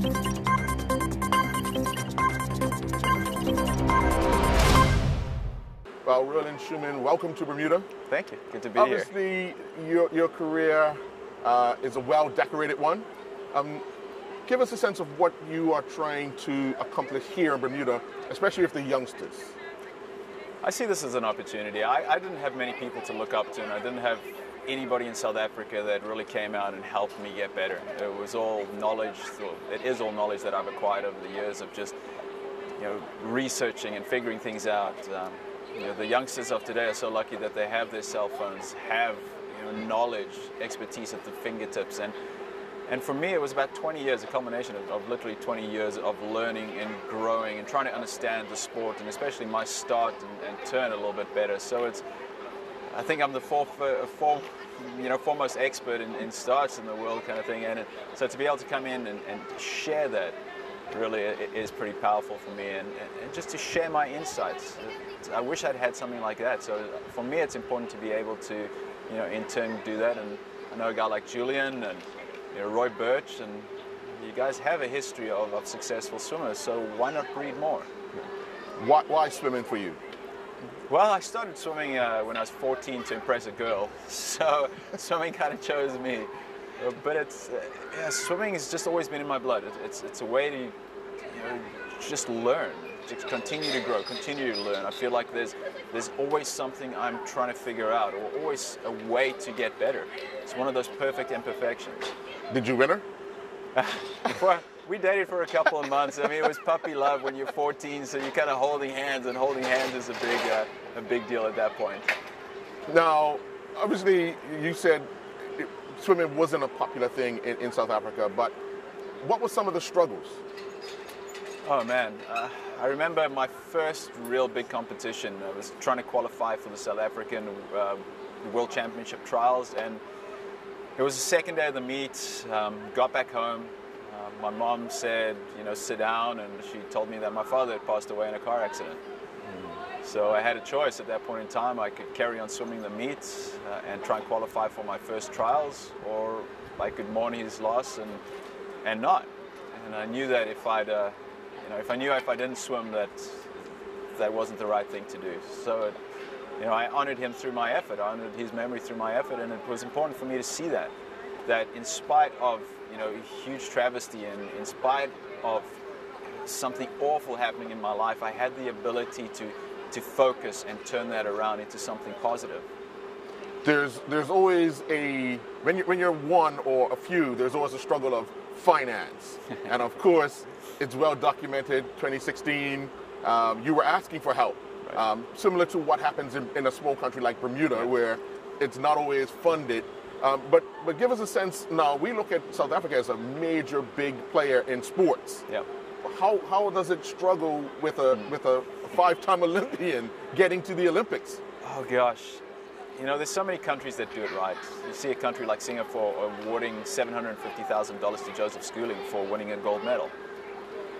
Well, Roland Schoeman, welcome to Bermuda. Thank you. Good to be Obviously, here. your, your career uh, is a well decorated one. Um, give us a sense of what you are trying to accomplish here in Bermuda, especially with the youngsters. I see this as an opportunity. I, I didn't have many people to look up to, and I didn't have anybody in South Africa that really came out and helped me get better. It was all knowledge, it is all knowledge that I've acquired over the years of just you know, researching and figuring things out. Um, you know, the youngsters of today are so lucky that they have their cell phones, have you know, knowledge, expertise at the fingertips, and and for me, it was about 20 years, a combination of, of, literally 20 years of learning and growing and trying to understand the sport and especially my start and, and turn a little bit better. So it's, I think I'm the fourth, uh, fourth you know, foremost expert in, in, starts in the world kind of thing. And it, so to be able to come in and, and share that really is pretty powerful for me and, and, just to share my insights. I wish I'd had something like that. So for me, it's important to be able to, you know, in turn do that. And I know a guy like Julian and you know, Roy Burch, and you guys have a history of, of successful swimmers, so why not breed more? Why, why swimming for you? Well, I started swimming uh, when I was 14 to impress a girl, so swimming kind of chose me. Uh, but it's uh, yeah, swimming has just always been in my blood. It, it's it's a way to you know, just learn, just continue to grow, continue to learn. I feel like there's there's always something I'm trying to figure out, or always a way to get better. It's one of those perfect imperfections. Did you win her? well, we dated for a couple of months. I mean, it was puppy love when you're 14, so you're kind of holding hands, and holding hands is a big, uh, a big deal at that point. Now, obviously, you said swimming wasn't a popular thing in, in South Africa, but what were some of the struggles? Oh man, uh, I remember my first real big competition. I was trying to qualify for the South African uh, World Championship trials, and it was the second day of the meet. Um, got back home. Uh, my mom said, you know, sit down, and she told me that my father had passed away in a car accident. So I had a choice at that point in time. I could carry on swimming the meets uh, and try and qualify for my first trials, or I could mourn his loss and and not. And I knew that if I'd, uh, you know, if I knew if I didn't swim, that that wasn't the right thing to do. So. It, you know, I honored him through my effort. I honored his memory through my effort, and it was important for me to see that. That in spite of you know huge travesty and in spite of something awful happening in my life, I had the ability to to focus and turn that around into something positive. There's there's always a when you when you're one or a few, there's always a struggle of finance, and of course, it's well documented. 2016, um, you were asking for help um, similar to what happens in, in, a small country like Bermuda, where it's not always funded. Um, but but give us a sense now. We look at South Africa as a major, big player in sports. Yep. How how does it struggle with a mm. with a five-time Olympian getting to the Olympics? Oh gosh, you know, there's so many countries that do it right. You see a country like Singapore awarding $750,000 to Joseph Schooling for winning a gold medal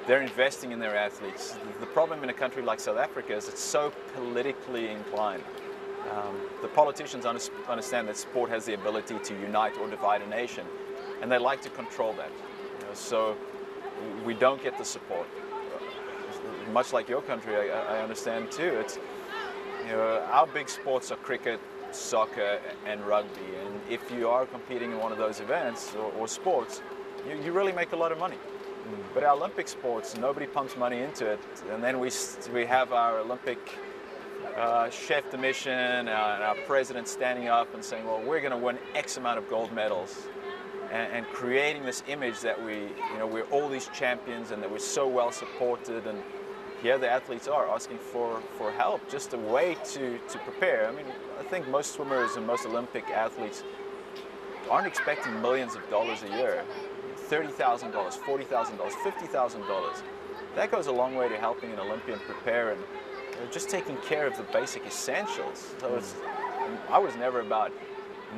they're investing in their athletes. The problem in a country like South Africa is it's so politically inclined. Um, the politicians understand that sport has the ability to unite or divide a nation, and they like to control that. You know, so we don't get the support. Much like your country, I, I understand too. It's you know, our big sports are cricket, soccer, and rugby. And if you are competing in one of those events or, or sports, you, you really make a lot of money. But our Olympic sports, nobody pumps money into it. And then we, we have our Olympic uh, chef de mission and our president standing up and saying, well, we're going to win X amount of gold medals. And, and, creating this image that we, you know, we're all these champions and that we're so well supported. And here the athletes are asking for, for help, just a way to, to prepare. I mean, I think most swimmers and most Olympic athletes aren't expecting millions of dollars a year. $30,000, $40,000, $50,000. That goes a long way to helping an Olympian prepare and just taking care of the basic essentials. So it's, mm. I was never about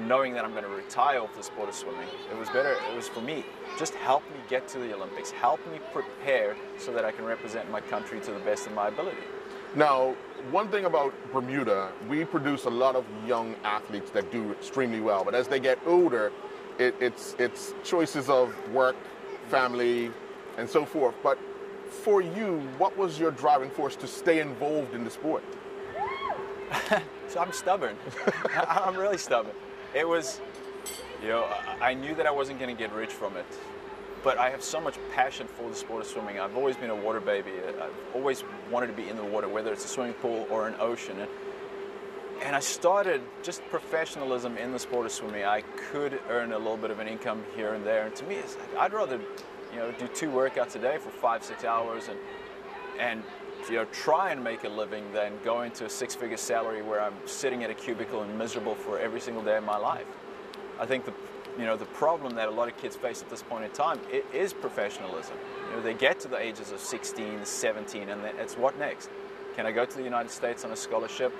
knowing that I'm going to retire off the sport of swimming. It was better, it was for me. Just help me get to the Olympics. Help me prepare so that I can represent my country to the best of my ability. Now, one thing about Bermuda, we produce a lot of young athletes that do extremely well, but as they get older, it, it's it's choices of work, family, and so forth. But for you, what was your driving force to stay involved in the sport? so I'm stubborn. I'm really stubborn. It was, you know, I knew that I wasn't going to get rich from it, but I have so much passion for the sport of swimming. I've always been a water baby. I've always wanted to be in the water, whether it's a swimming pool or an ocean. And, and I started just professionalism in the sport of swimming. I could earn a little bit of an income here and there, and to me, I'd rather, you know, do two workouts a day for five, six hours, and and you know, try and make a living than go into a six-figure salary where I'm sitting at a cubicle and miserable for every single day of my life. I think the, you know, the problem that a lot of kids face at this point in time is professionalism. You know, they get to the ages of 16, 17, and it's what next? Can I go to the United States on a scholarship?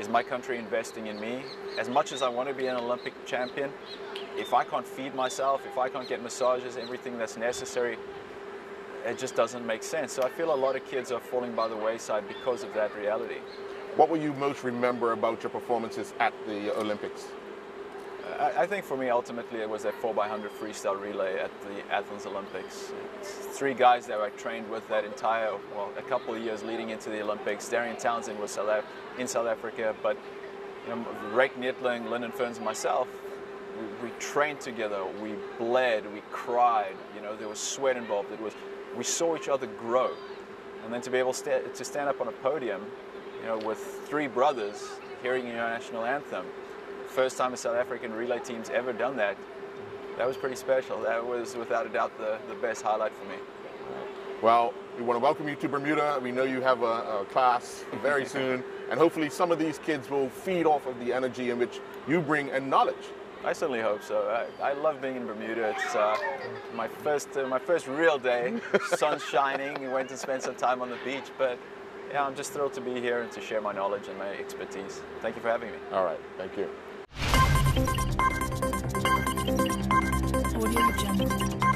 Is my country investing in me? As much as I want to be an Olympic champion, if I can't feed myself, if I can't get massages, everything that's necessary, it just doesn't make sense. So I feel a lot of kids are falling by the wayside because of that reality. What will you most remember about your performances at the Olympics? I, think for me, ultimately, it was that 4x100 freestyle relay at the Athens Olympics. It's three guys that I trained with that entire, well, a couple of years leading into the Olympics. Darian Townsend was South in South Africa, but you know, Ryk Neethling, Lyndon Ferns, and myself, we, we, trained together. We bled, we cried. You know, there was sweat involved. It was we saw each other grow. And then to be able to stand up on a podium, you know, with three brothers hearing your national anthem, first time a South African relay team's ever done that, that was pretty special. That was without a doubt the, the best highlight for me. Well, we want to welcome you to Bermuda. We know you have a, a class very soon, and hopefully some of these kids will feed off of the energy in which you bring and knowledge. I certainly hope so. I, I love being in Bermuda. It's uh, my first uh, my first real day. Sun's shining. We went and spent some time on the beach, but yeah, I'm just thrilled to be here and to share my knowledge and my expertise. Thank you for having me. All right, thank you. Audio